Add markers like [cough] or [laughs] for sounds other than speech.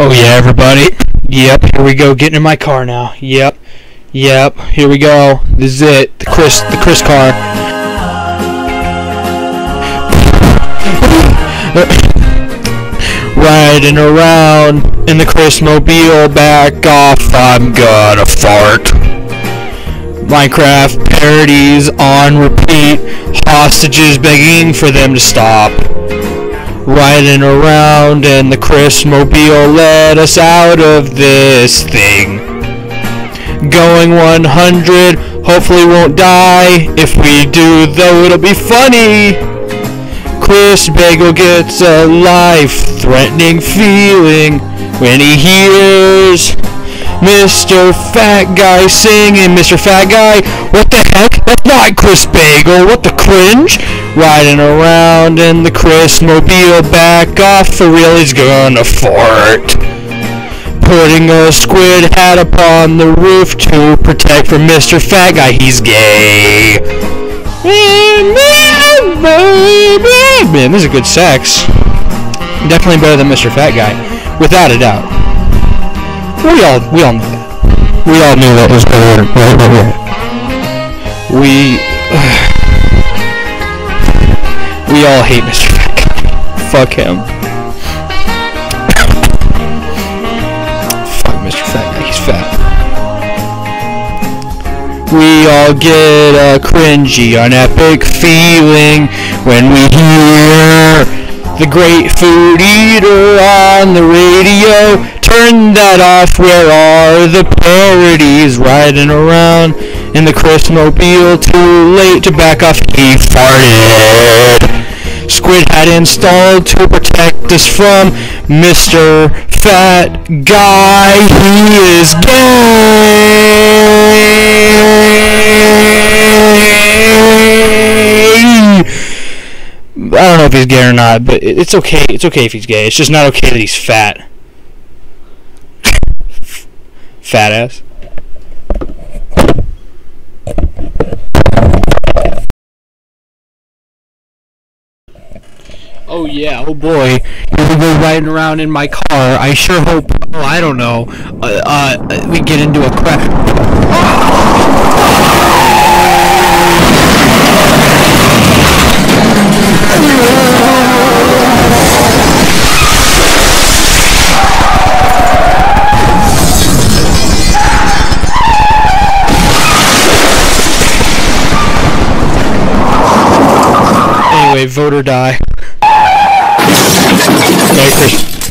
Oh yeah, everybody. Yep, here we go. Getting in my car now. Yep, yep. Here we go. This is it. The Chris, the Chris car. [laughs] Riding around in the Chris mobile. Back off. I'm gonna fart. Minecraft parodies on repeat. Hostages begging for them to stop riding around and the Chris Mobile let us out of this thing. Going 100, hopefully won't die. If we do, though, it'll be funny. Chris Bagel gets a life-threatening feeling when he hears Mr. Fat Guy singing. Mr. Fat Guy, what the heck? That's not Chris Bagel. What the cringe? Riding around in the Chris Mobile. Back off for real. He's gonna fart. Putting a squid hat upon the roof to protect from Mr. Fat Guy. He's gay. Man, this is good sex. Definitely better than Mr. Fat Guy, without a doubt. We all we all knew that. We all knew that was better. We we all hate Mr. Fat Fuck him. Fuck Mr. Fat. He's fat. We all get a cringy, an epic feeling when we hear the great food eater on the radio. Turn that off. Where are the parodies riding around in the Chris Mobile? Too late to back off. He farted. Squid had installed to protect us from Mr. Fat Guy. He is gay. I don't know if he's gay or not, but it's okay. It's okay if he's gay. It's just not okay that he's fat. fat ass. Oh yeah, oh boy. Here we go riding around in my car. I sure hope, oh, I don't know, uh, uh, we get into a crash. Anyway, vote or die. É Perfeito.